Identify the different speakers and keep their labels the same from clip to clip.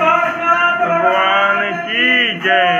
Speaker 1: भगवान की जय।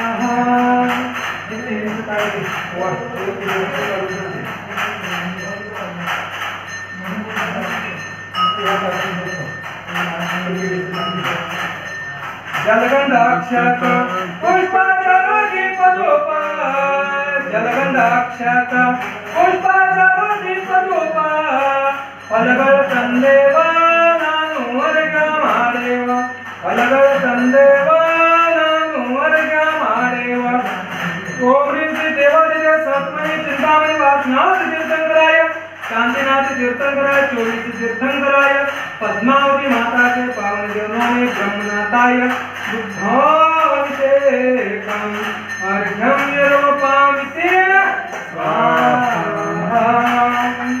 Speaker 2: जलगंधाक्षत पुष्पाचरोधि पदोपा जलगंधाक्षत पुष्पाचरोधि पदोपा फलगल संदेश शांतिनाथ तीर्थंकराय चौबीस तीर्थंकराय पद्मावती माता के पावन जनों में ब्रह्मनाथाय बुद्धाभिषेकम अर्घ्यम